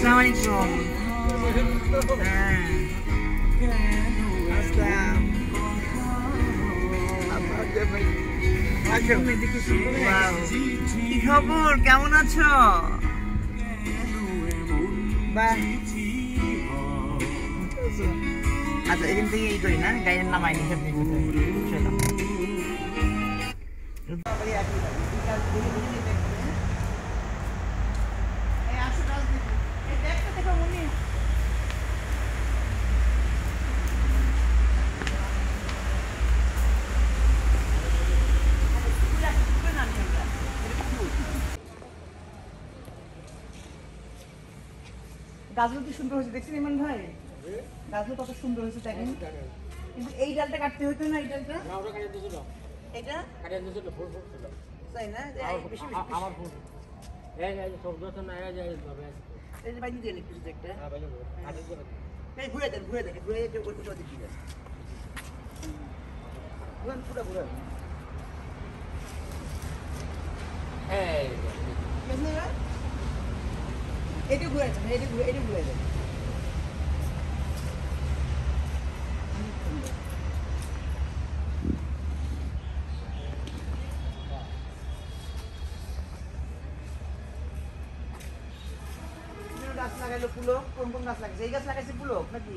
আসসালামু আলাইকুম হ্যাঁ কি খবর? কেমন আছো? আচ্ছা এখান থেকে এই করি না গাড়ির নামাই নি চলো। গাছগুলো কি সুন্দর হয়েছে দেখছেন ইমান ভাই? গাছগুলো কত সুন্দর হয়েছে দেখেন। কিন্তু এই ডালটা কাটতে হতো না এই ডালটা? এটা তাই না? বেশি বেশি আমার ফুল। এই এই সব যত না এই যে ভাবে এই যে বাইরে দিয়ে একটু একটা। হ্যাঁ এই ঘুরে দেন ঘুরে দেন ঘুরে যে ওই দিকে ঘুরান পুরো ঘুরান এই বুঝলেন না এটা ঘুরে যাবে, এটা ঘুরে এটা ঘুরে যাবে। গাছ লাগাইলো পুলক কোন কোন গাছ লাগাইছে? এই গাছ লাগাইছে পুলক নাকি?